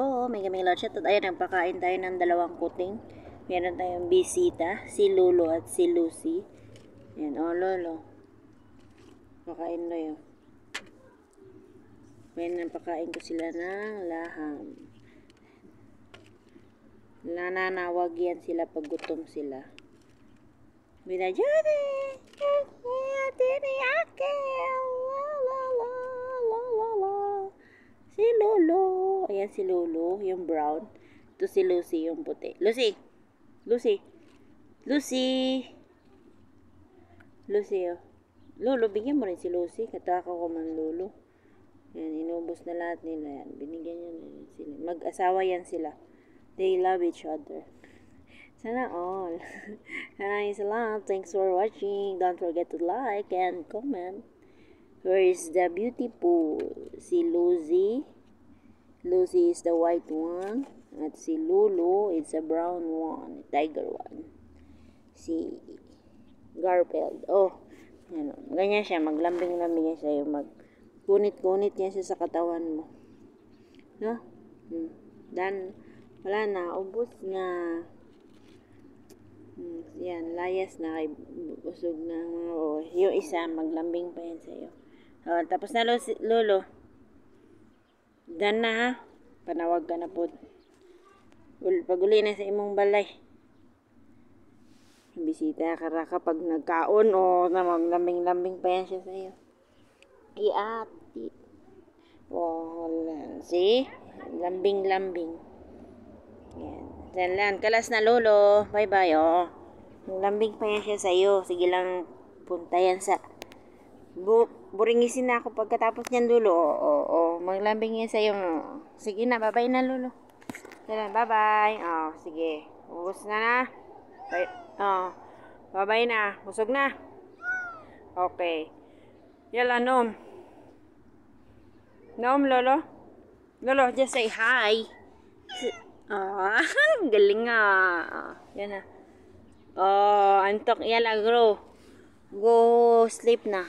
ko. May kaming lotchet. At ayun, nagpakain tayo ng dalawang kuting. Meron tayong bisita, si Lolo at si Lucy. Yan, oh, Lolo. Pakain mo yun. May napakain ko sila ng laham. Nananawag yan sila pag gutom sila. Binajari! Tini Ayan si Lolo, yung brown. Ito si Lucy, yung puti. Lucy! Lucy! Lucy! Lucy, oh. Lolo, bigyan mo rin si Lucy. Kataka ko man, Lolo. Yan, inubos na lahat nila yan. Binigyan niya na yan sila. Mag-asawa yan sila. They love each other. Sana all. Maraming salamat. Thanks for watching. Don't forget to like and comment. Where is the beautiful? Si Lucy. Lucy is the white one. At si Lulu is the brown one. Tiger one. Si Garfield. Oh, yan. o. Ganyan siya. Maglambing-lambing siya. Yung mag kunit-kunit yan siya sa katawan mo. No? Hmm. Dan, wala na. Ubus na. Hmm, yan, layas na kay busog na oh, Yung isa, maglambing pa yan sa'yo. Oh, tapos na, lo- lolo. Dan na ha. Panawag ka na po. Ul- Pag uli na sa imong balay. Bisita ka ra kapag nagkaon o na maglambing-lambing pa yan siya sa'yo. Iati. Wala. See? Lambing-lambing. Yan. Yan lang. Kalas na lolo. Bye-bye, oh. Lambing pa yan siya sa'yo. Sige lang, punta yan sa... Bu buringisin na ako pagkatapos niyan, lolo. Oo, oo, oo. Maglambing yan sa'yo. Sige na, bye-bye na, lolo. Yan, bye-bye. Oh, sige. Ubus na na. Bye. Oh. Bye-bye na. Busog na. Okay. Yala, Nom. Nom, lolo. Lolo, just say hi. Ah, galing nga. Ah, Yan na. Oh, antok. Yala, grow. Go sleep na.